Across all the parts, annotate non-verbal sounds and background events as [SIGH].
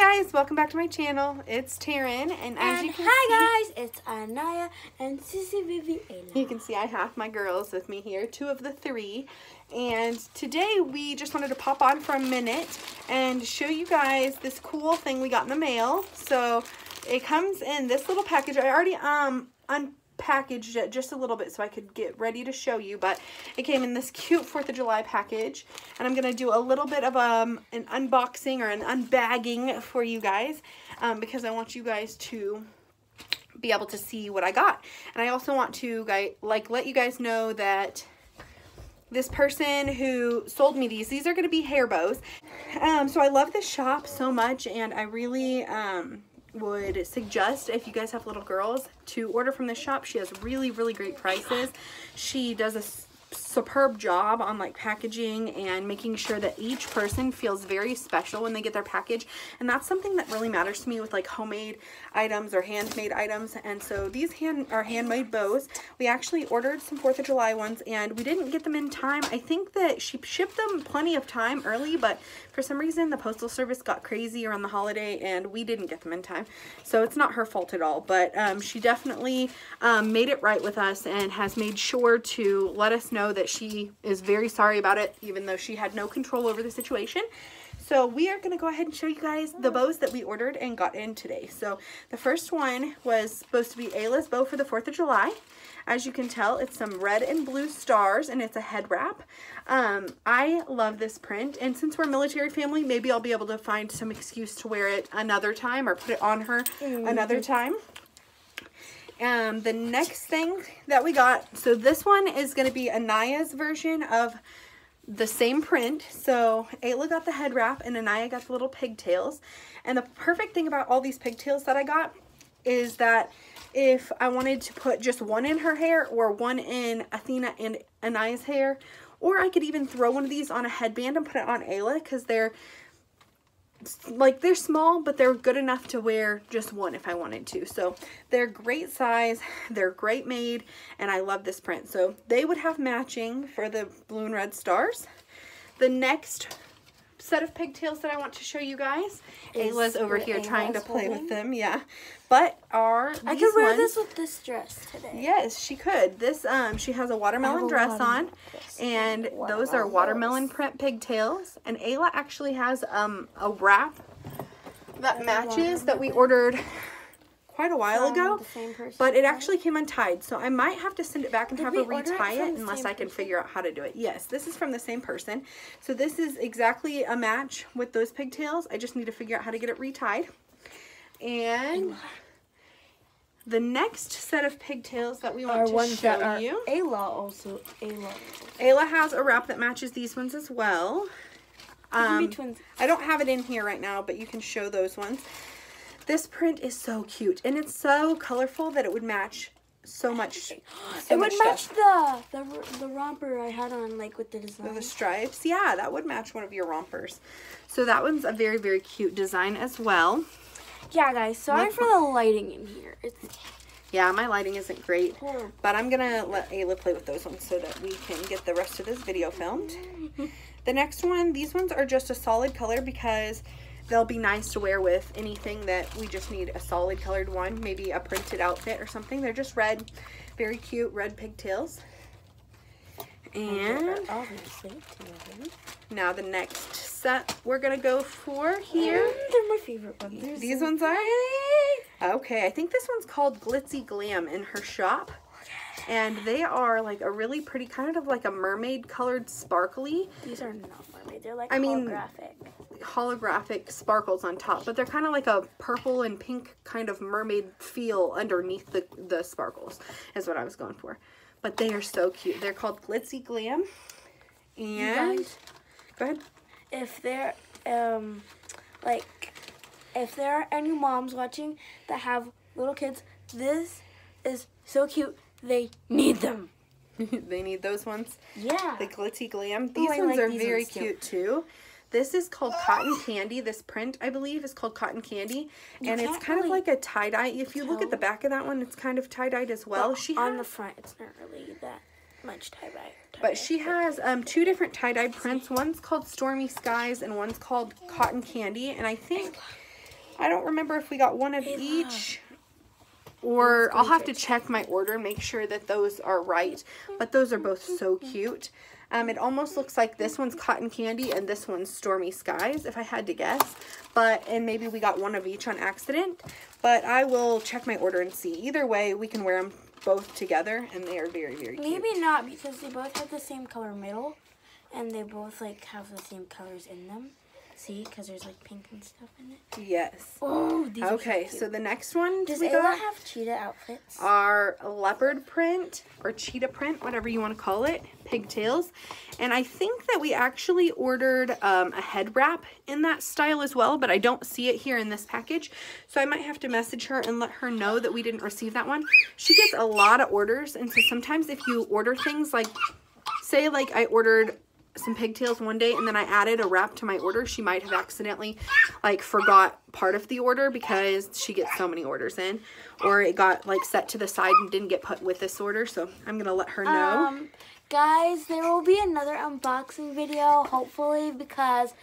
guys, welcome back to my channel. It's Taryn, and as And you can hi see, guys, it's Anaya and Sissy Vivi you can see I have my girls with me here, two of the three. And today we just wanted to pop on for a minute and show you guys this cool thing we got in the mail. So it comes in this little package. I already um unpackaged it just a little bit so I could get ready to show you, but it came in this cute 4th of July package. And I'm going to do a little bit of um, an unboxing or an unbagging for you guys um, because I want you guys to be able to see what I got. And I also want to like let you guys know that this person who sold me these, these are going to be hair bows. Um, so I love this shop so much and I really um, would suggest if you guys have little girls to order from this shop. She has really, really great prices. She does a superb job on like packaging and making sure that each person feels very special when they get their package. And that's something that really matters to me with like homemade items or handmade items. And so these hand are handmade bows. We actually ordered some fourth of july ones and we didn't get them in time. I think that she shipped them plenty of time early but for some reason the postal service got crazy around the holiday and we didn't get them in time. So it's not her fault at all but um, she definitely um, made it right with us and has made sure to let us know that she is very sorry about it even though she had no control over the situation so we are going to go ahead and show you guys the bows that we ordered and got in today. So the first one was supposed to be Ayla's bow for the 4th of July. As you can tell, it's some red and blue stars and it's a head wrap. Um, I love this print and since we're a military family, maybe I'll be able to find some excuse to wear it another time or put it on her another time. Um, the next thing that we got, so this one is going to be Anaya's version of the same print. So Ayla got the head wrap and Anaya got the little pigtails. And the perfect thing about all these pigtails that I got is that if I wanted to put just one in her hair or one in Athena and Anaya's hair, or I could even throw one of these on a headband and put it on Ayla because they're like they're small but they're good enough to wear just one if I wanted to. So they're great size [SIGHS] they're great made and I love this print. So they would have matching for the blue and red stars. The next set of pigtails that I want to show you guys. Is Ayla's over here trying to Ayla's play with them yeah. But are I could wear ones- this with this dress today. Yes, she could. This um she has a watermelon dress watermelon on and those are watermelon print pigtails. And Ayla actually has um a wrap that matches that we ordered quite a while From ago. the same person, But it actually came untied, so I might have to send it back and Did have her order it retie it unless I can person? figure out how to do it. Yes, this is from the same person. So this is exactly a match with those pigtails. I just need to figure out how to get it retied. And the next set of pigtails that we want Are to ones show that are you. Ayla also. Ayla. Ayla has a wrap that matches these ones as well. Um, twins. I don't have it in here right now, but you can show those ones. This print is so cute, and it's so colorful that it would match so much. [GASPS] So it would much match stuff. the, the the romper I had on, like with the design. the stripes. Yeah, that would match one of your rompers. So that one's a very, very cute design as well. Yeah, guys. Sorry for the lighting in here. It's Yeah, my lighting isn't great, but I'm gonna let Ayla play with those ones so that we can get the rest of this video filmed. [LAUGHS] The next one, these ones are just a solid color because they'll be nice to wear with anything that we just need a solid colored one, maybe a printed outfit or something. They're just red, very cute red pigtails. And obviously, two of them. now the next set we're gonna go for here. Mm, they're my favorite ones. These ones are okay. I think this one's called Glitzy Glam in her shop, and they are like a really pretty kind of like a mermaid colored sparkly These are not mermaid. They're like I mean- holographic. Holographic sparkles on top, but they're kind of like a purple and pink kind of mermaid feel underneath the the sparkles. Is what I was going for. But they are so cute. They're called Glitzy Glam, and guys- go ahead. If there, um, like, if there are any moms watching that have little kids, this is so cute. They need them. [LAUGHS] they need those ones. Yeah. the glitzy glam. These I ones like are these very ones too. cute too. This is called [GASPS] cotton candy. This print, I believe, is called cotton candy, You and it's kind of like a tie dye. If you look at the back of that one, it's kind of tie dyed as well. But she on the front, it's not really that much tie dye. but she has um, two different tie-dye prints. One's called Stormy Skies, and one's called Cotton Candy. And I think I don't remember if we got one of each. Or I'll have to check my order and make sure that those are right. But those are both so cute. Um, it almost looks like this one's cotton candy and this one's stormy skies, if I had to guess. But, and maybe we got one of each on accident. But I will check my order and see. Either way, we can wear them both together and they are very, very cute. Maybe not because they both have the same color middle, and they both like have the same colors in them. See, because there's like pink and stuff in it. Yes. Oh, these Okay, are so so the next one Does we Ayla got have cheetah outfits? are leopard print or cheetah print, whatever you want to call it, pigtails. And I think that we actually ordered um, a head wrap in that style as well, but I don't see it here in this package. So I might have to message her and let her know that we didn't receive that one. She gets a lot of orders, and so sometimes if you order things like, say like I ordered some pigtails one day and then I added a wrap to my order, she might have accidentally like forgot part of the order because she gets so many orders in or it got like set to the side and didn't get put with this order. So I'm going to let her know. Um, guys, there will be another unboxing video, hopefully, because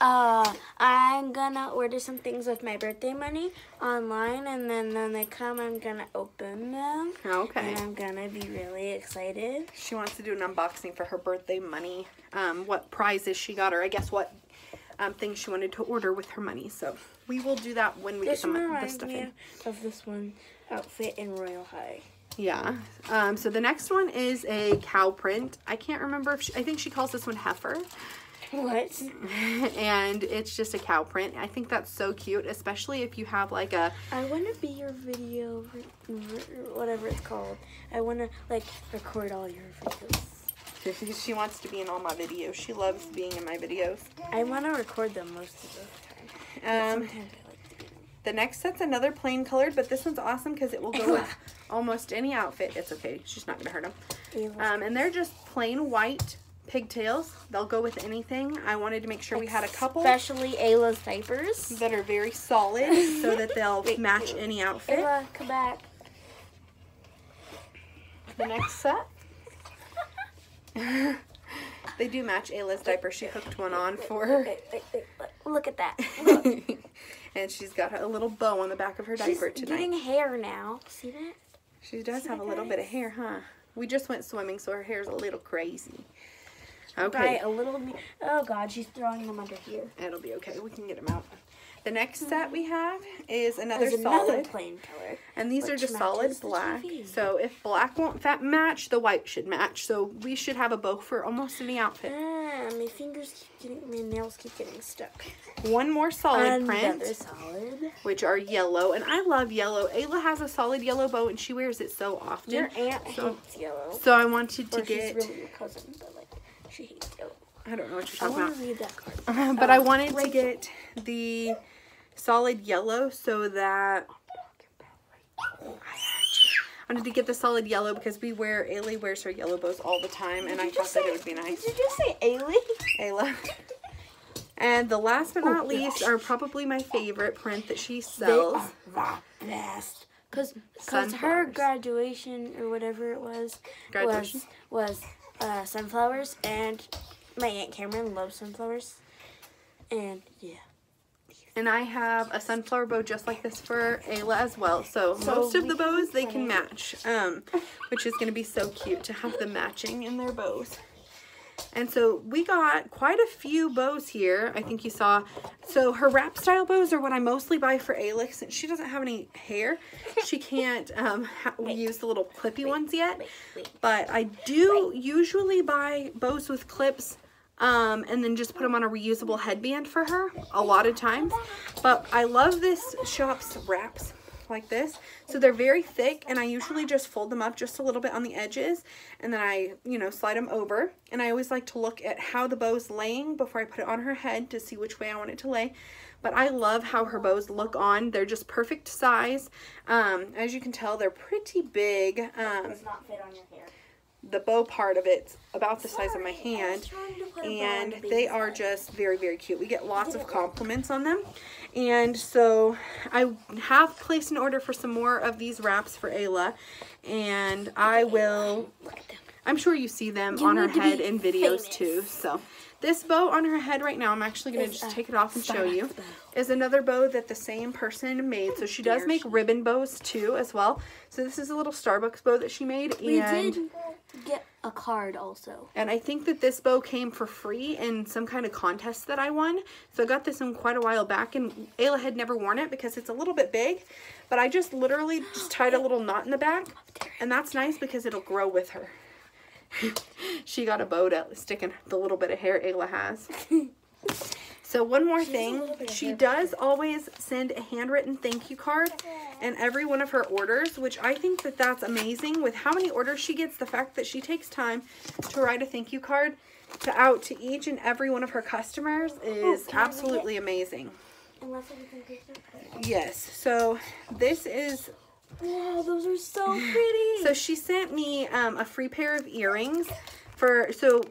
uh, I'm gonna order some things with my birthday money online, and then when they come, I'm gonna open them. okay. And I'm gonna be really excited. She wants to do an unboxing for her birthday money. Um, what prizes she got or I guess what um, things she wanted to order with her money. So we will do that when we This get the, the stuff me in. of this one outfit in Royal High. Yeah. Um, so the next one is a cow print. I can't remember if she, I think she calls this one heifer. What? [LAUGHS] and it's just a cow print. I think that's so cute, especially if you have like a I want to be your video, whatever it's called. I want to like record all your videos. [LAUGHS] she wants to be in all my videos. She loves being in my videos. I want to record them most of the time. Um, sometimes I like to be the next set's another plain colored, but this one's awesome because it will go with [LAUGHS] almost any outfit. It's okay. She's not gonna hurt them. Um, and they're just plain white pigtails. They'll go with anything. I wanted to make sure we had a couple Especially Ayla's diapers. that are very solid so that they'll [LAUGHS] match any outfit. Ayla, come back. The next set. [LAUGHS] they do match Ayla's diaper. She hooked one on for her. Look- at that. Look. [LAUGHS] and she's got a little bow on the back of her She's diaper tonight. getting hair now. See that? She does See have a little bit of hair, huh? We just went swimming, so her hair's a little crazy. Okay, a little. Oh God, she's throwing them under here. it'll be okay. We can get them out. The next set we have is another There's another solid, plain color. and these are just solid black. So if black won't fat match, the white should match. So we should have a bow for almost any outfit. Ah, my fingers keep getting, my nails keep getting stuck. One more solid print. Another solid. which are yellow, and I love yellow. Ayla has a solid yellow bow, and she wears it so often. Your aunt So- hates yellow. So I wanted to get. really your cousin, but like she hates yellow. I don't know what you're I talking want about. to read that card. [LAUGHS] but I Uh, wanted to get the solid yellow so that I wanted to get the solid yellow because we wear Ayla wears her yellow bows all the time, and I thought that it would be nice. Did you just say Ailey? Ayla. And the last but not Oh, least gosh. are probably my favorite print that she They sells. are the best. Cause, cause her graduation or whatever it was Graduation? was was uh, sunflowers, and my aunt Cameron loves sunflowers, and yeah. And I have a sunflower bow just like this for Ayla as well. So, So most of the bows they can match, um, which is going to be so cute to have them matching in their bows. And so we got quite a few bows here. I think you saw. So her wrap style bows are what I mostly buy for Ayla since she doesn't have any hair. She can't um, ha- use the little clippy ones yet. Wait, wait. But I do usually buy bows with clips um, and then just put them on a reusable headband for her a lot of times. But I love this shop's wraps like this. So they're very thick and I usually just fold them up just a little bit on the edges and then I, you know, slide them over. And I always like to look at how the bow's laying before I put it on her head to see which way I want it to lay. But I love how her bows look on. They're just perfect size. Um, as you can tell, they're pretty big. Um, Does not fit on your hair. the bow part of it's about the size of my Sorry, hand trying to put a bow on and they are just very very cute we get lots of compliments on them and so i have placed an order for some more of these wraps for ayla and i will Look at them. I'm sure you see them You on her head in videos famous. too. So this bow on her head right now, I'm actually going to just take it off and show you, bow. is another bow that the same person made. So she does make ribbon bows too as well. So this is a little Starbucks bow that she made. We and did get a card also. and I think that this bow came for free in some kind of contest that I won. So I got this one quite a while back and Ayla had never worn it because it's a little bit big. But I just literally just tied a little knot in the back. And that's nice because it'll grow with her. [LAUGHS] she got a bow to stick in the little bit of hair Ayla has. [LAUGHS] So one more thing, little bit of she hair. does always send a handwritten thank you card in every one of her orders, which I think that that's amazing. With how many orders she gets, the fact that she takes time to write a thank you card to out to each and every one of her customers is can I read it? absolutely amazing. Unless everything goes up. Yes, so this is Wow, those are so pretty. So she sent me um, a free pair of earrings for, so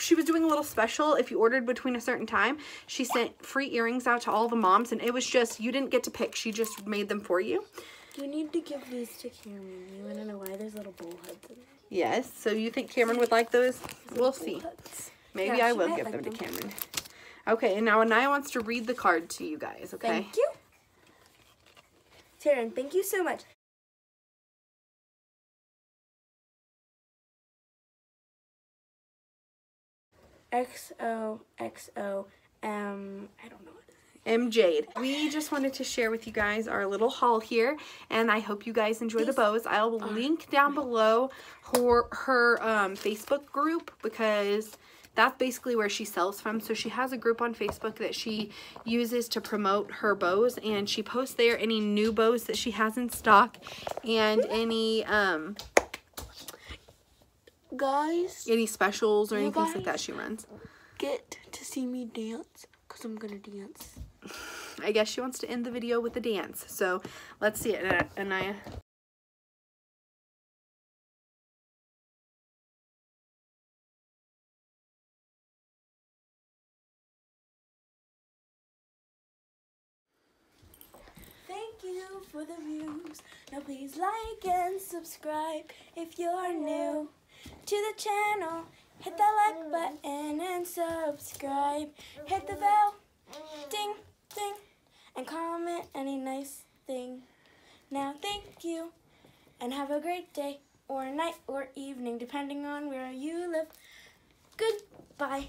she was doing a little special. If you ordered between a certain time, she sent free earrings out to all the moms and it was just, you didn't get to pick. She just made them for you. you need to give these to Cameron. You want to know why there's little bullheads in there? Yes, so you think Cameron would like those? We'll see. Bullheads. Maybe Yeah, I will give like them to them. Cameron. Okay, and now Anaya wants to read the card to you guys, okay? Thank you. Taryn, thank you so much. XO, XO, um, I don't know what it is. M Jade. We just wanted to share with you guys our little haul here, and I hope you guys enjoy the bows. I'll link down below her her um, Facebook group because that's basically where she sells from. So she has a group on Facebook that she uses to promote her bows, and she posts there any new bows that she has in stock and any um Guys, any specials or anything like that she runs. get to see me dance because I'm gonna dance. [SIGHS] I guess she wants to end the video with a dance. So let's see it, Ana- Anaya. Thank you for the views. Now please like and subscribe if you're new to the channel. Hit that like button and subscribe. Hit the bell, ding, ding, and comment any nice thing. Now thank you and have a great day or night or evening depending on where you live. Goodbye.